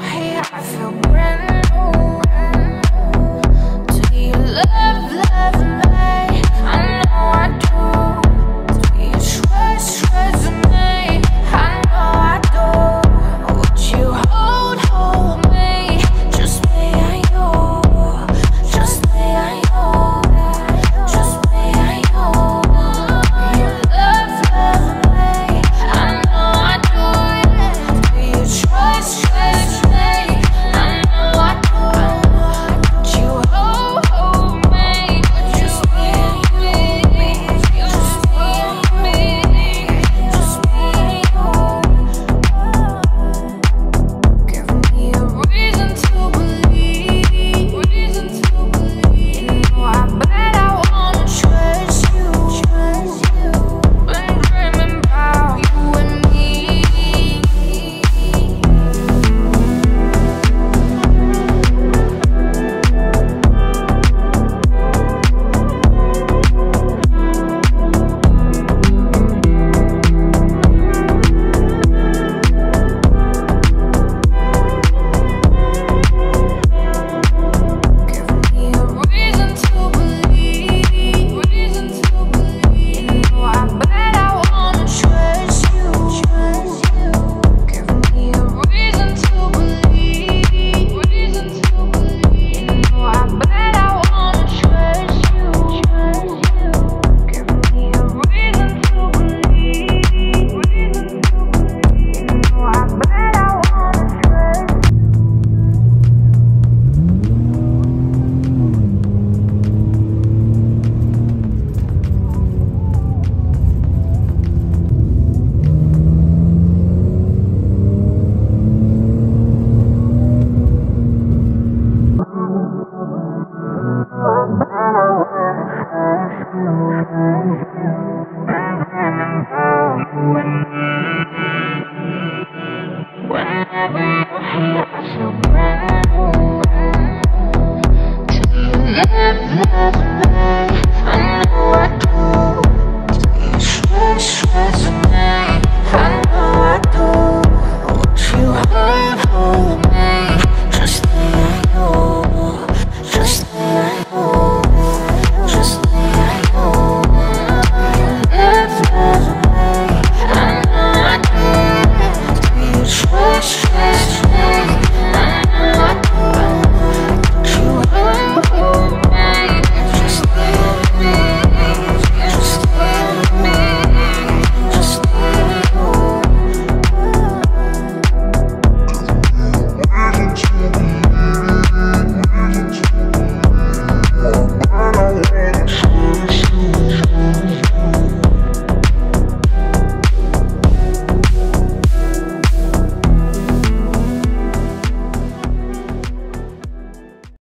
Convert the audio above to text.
Hey, I feel